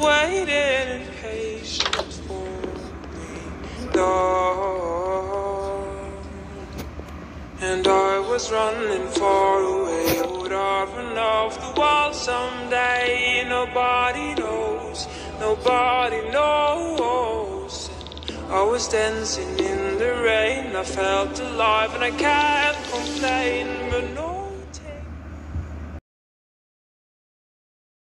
waiting in patience for me, Lord. And I was running far away, would I run off the wall someday? Nobody knows, nobody knows. I was dancing in the rain, I felt alive and I can't complain, but no.